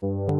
you